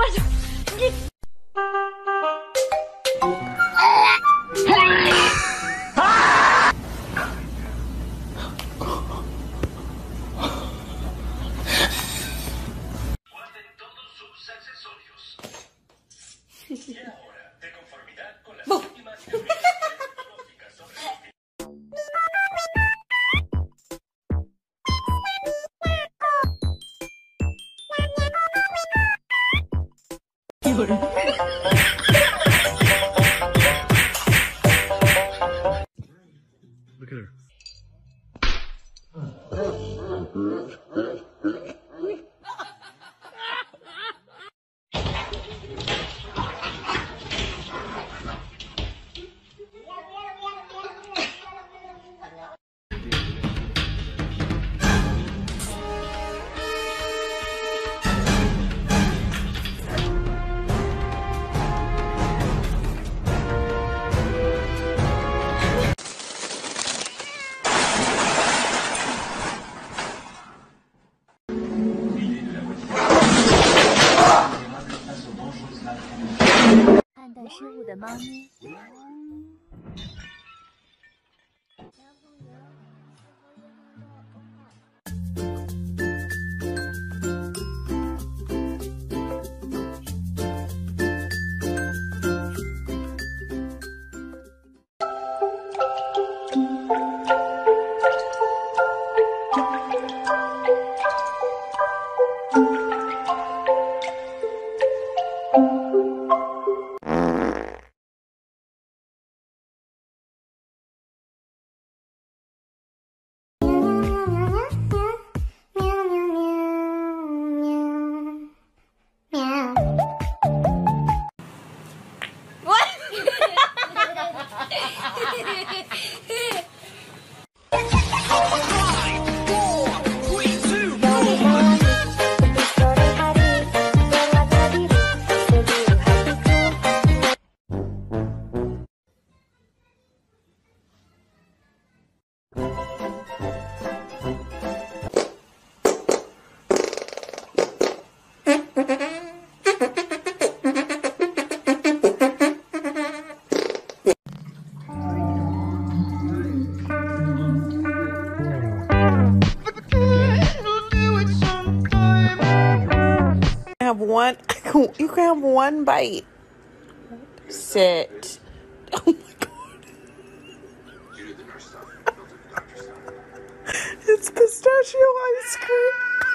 哎呦你 Look at her.《失物的猫咪》。One you can have one bite. Sit. Oh my god. It's pistachio ice cream